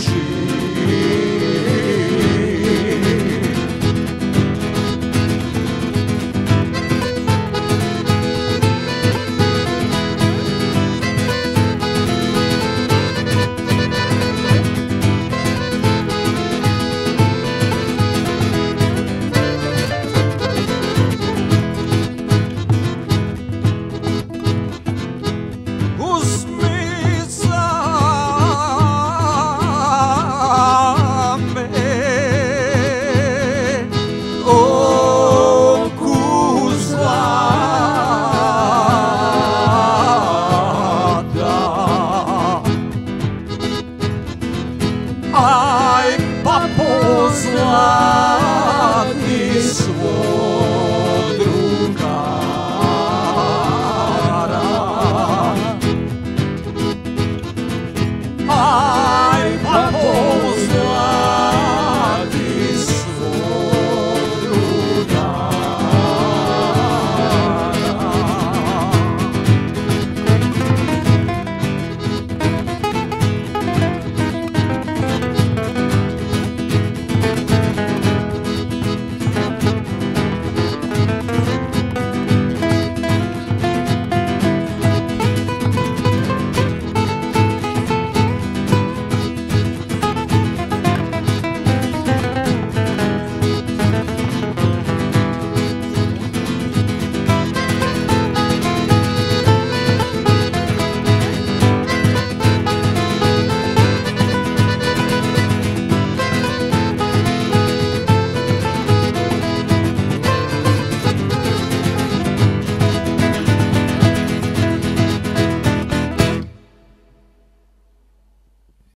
Jesus. Pozvaj